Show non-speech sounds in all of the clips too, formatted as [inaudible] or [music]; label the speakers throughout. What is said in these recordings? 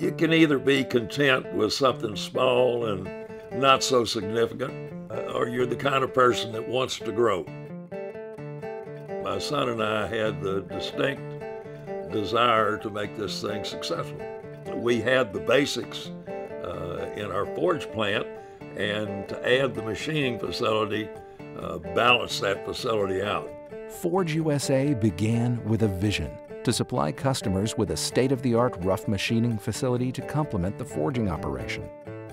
Speaker 1: You can either be content with something small and not so significant, uh, or you're the kind of person that wants to grow. My son and I had the distinct desire to make this thing successful. We had the basics uh, in our forge plant, and to add the machining facility, uh, balance that facility out.
Speaker 2: Forge USA began with a vision to supply customers with a state-of-the-art rough machining facility to complement the forging operation.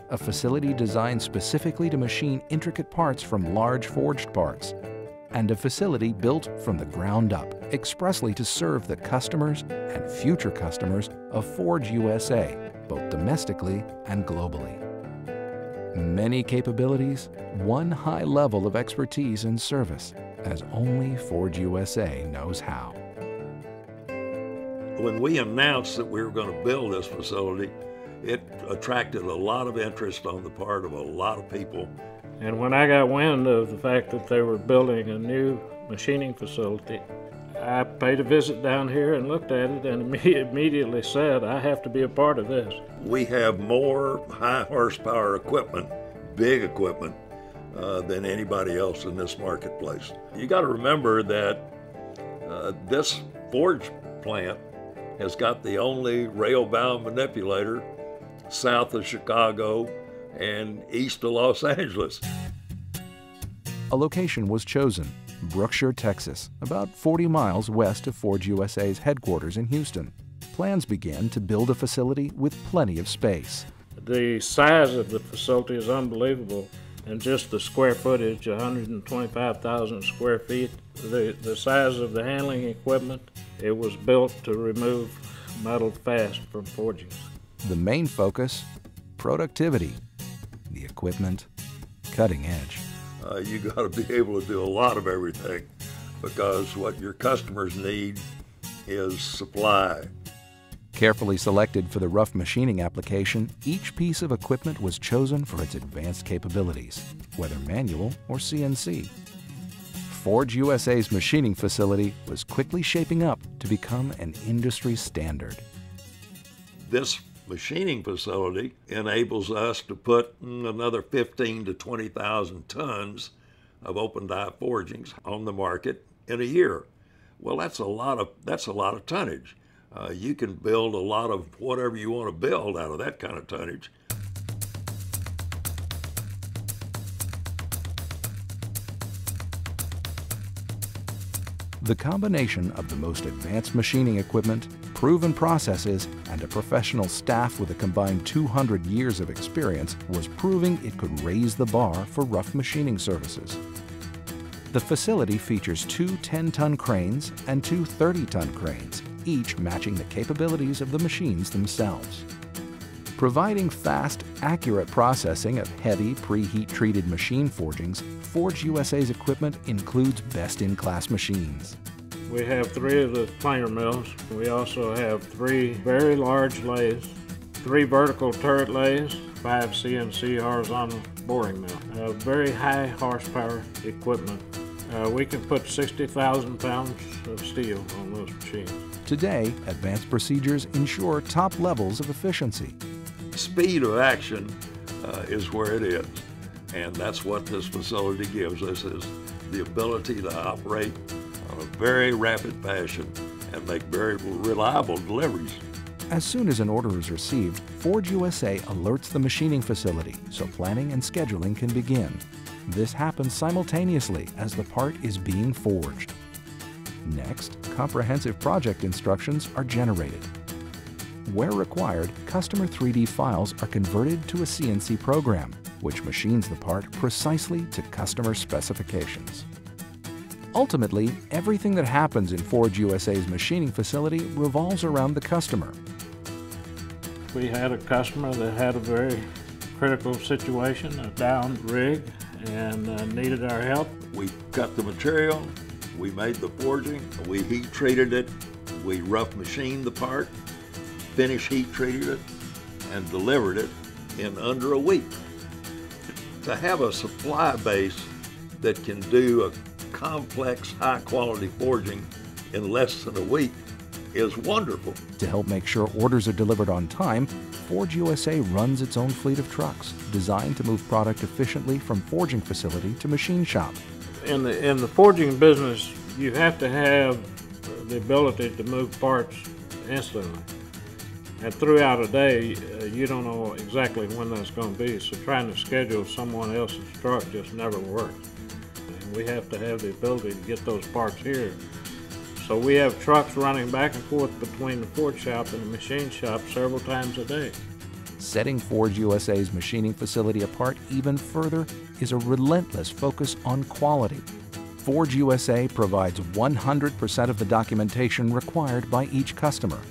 Speaker 2: A facility designed specifically to machine intricate parts from large forged parts. And a facility built from the ground up expressly to serve the customers and future customers of Forge USA, both domestically and globally. Many capabilities, one high level of expertise and service, as only Forge USA knows how.
Speaker 1: When we announced that we were going to build this facility, it attracted a lot of interest on the part of a lot of people.
Speaker 3: And when I got wind of the fact that they were building a new machining facility, I paid a visit down here and looked at it and [laughs] immediately said, I have to be a part of this.
Speaker 1: We have more high horsepower equipment, big equipment, uh, than anybody else in this marketplace. You got to remember that uh, this forge plant has got the only rail bound manipulator south of Chicago and east of Los Angeles.
Speaker 2: A location was chosen Brookshire, Texas, about 40 miles west of Forge USA's headquarters in Houston. Plans began to build a facility with plenty of space.
Speaker 3: The size of the facility is unbelievable, and just the square footage 125,000 square feet. The, the size of the handling equipment, it was built to remove metal fast from forgings.
Speaker 2: The main focus productivity, the equipment cutting edge
Speaker 1: uh, you [laughs] got to be able to do a lot of everything because what your customers need is supply.
Speaker 2: Carefully selected for the rough machining application, each piece of equipment was chosen for its advanced capabilities, whether manual or CNC. Forge USA's machining facility was quickly shaping up to become an industry standard.
Speaker 1: This machining facility enables us to put another 15 to 20,000 tons of open die forgings on the market in a year. Well, that's a lot of that's a lot of tonnage. Uh, you can build a lot of whatever you want to build out of that kind of tonnage.
Speaker 2: The combination of the most advanced machining equipment, proven processes, and a professional staff with a combined 200 years of experience was proving it could raise the bar for rough machining services. The facility features two 10-ton cranes and two 30-ton cranes, each matching the capabilities of the machines themselves. Providing fast, accurate processing of heavy, preheat treated machine forgings, Forge USA's equipment includes best-in-class machines.
Speaker 3: We have three of the planer mills. We also have three very large lathes, three vertical turret lathes, five CNC horizontal boring mills. Very high horsepower equipment. Uh, we can put 60,000 pounds of steel on those machines.
Speaker 2: Today, advanced procedures ensure top levels of efficiency
Speaker 1: speed of action uh, is where it is. And that's what this facility gives us is the ability to operate on a very rapid fashion and make very reliable deliveries.
Speaker 2: As soon as an order is received, Forge USA alerts the machining facility so planning and scheduling can begin. This happens simultaneously as the part is being forged. Next, comprehensive project instructions are generated where required, customer 3D files are converted to a CNC program, which machines the part precisely to customer specifications. Ultimately, everything that happens in Forge USA's machining facility revolves around the customer.
Speaker 3: We had a customer that had a very critical situation, a downed rig, and uh, needed our help.
Speaker 1: We cut the material, we made the forging, we heat treated it, we rough machined the part, finished heat treated it, and delivered it in under a week. To have a supply base that can do a complex, high quality forging in less than a week is wonderful.
Speaker 2: To help make sure orders are delivered on time, Forge USA runs its own fleet of trucks designed to move product efficiently from forging facility to machine shop.
Speaker 3: In the, in the forging business, you have to have the ability to move parts instantly. And throughout a day, uh, you don't know exactly when that's going to be, so trying to schedule someone else's truck just never works. And we have to have the ability to get those parts here. So we have trucks running back and forth between the forge shop and the machine shop several times a day.
Speaker 2: Setting Forge USA's machining facility apart even further is a relentless focus on quality. Forge USA provides 100% of the documentation required by each customer.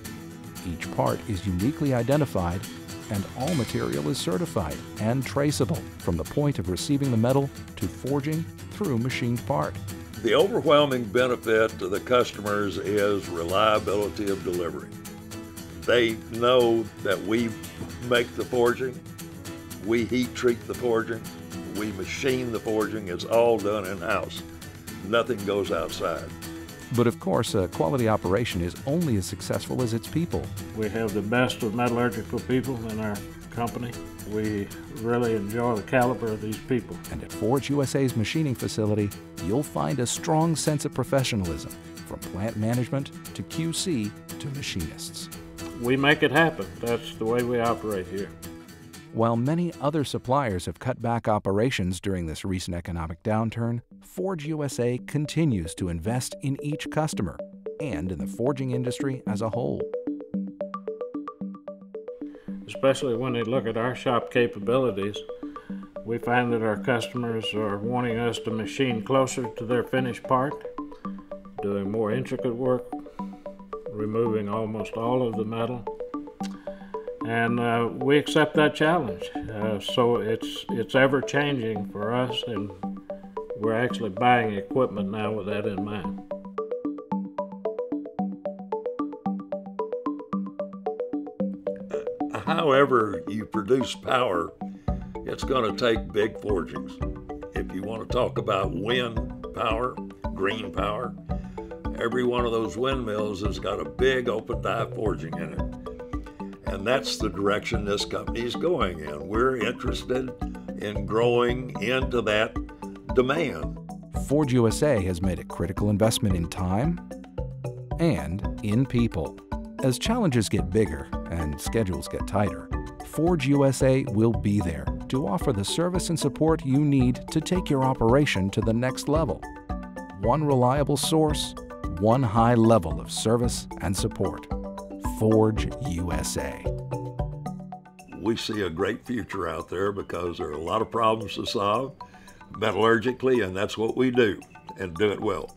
Speaker 2: Each part is uniquely identified and all material is certified and traceable from the point of receiving the metal to forging through machined part.
Speaker 1: The overwhelming benefit to the customers is reliability of delivery. They know that we make the forging, we heat treat the forging, we machine the forging, it's all done in-house. Nothing goes outside.
Speaker 2: But of course, a quality operation is only as successful as its people.
Speaker 3: We have the best of metallurgical people in our company. We really enjoy the caliber of these people.
Speaker 2: And at Forge USA's machining facility, you'll find a strong sense of professionalism, from plant management to QC to machinists.
Speaker 3: We make it happen. That's the way we operate here.
Speaker 2: While many other suppliers have cut back operations during this recent economic downturn, Forge USA continues to invest in each customer and in the forging industry as a whole.
Speaker 3: Especially when they look at our shop capabilities, we find that our customers are wanting us to machine closer to their finished part, doing more intricate work, removing almost all of the metal, and uh, we accept that challenge. Uh, so it's it's ever changing for us, and we're actually buying equipment now with that in mind.
Speaker 1: Uh, however, you produce power, it's going to take big forgings. If you want to talk about wind power, green power, every one of those windmills has got a big open die forging in it. And that's the direction this company is going in. We're interested in growing into that demand.
Speaker 2: Forge USA has made a critical investment in time and in people. As challenges get bigger and schedules get tighter, Forge USA will be there to offer the service and support you need to take your operation to the next level. One reliable source, one high level of service and support. Forge USA.
Speaker 1: We see a great future out there because there are a lot of problems to solve metallurgically, and that's what we do, and do it well.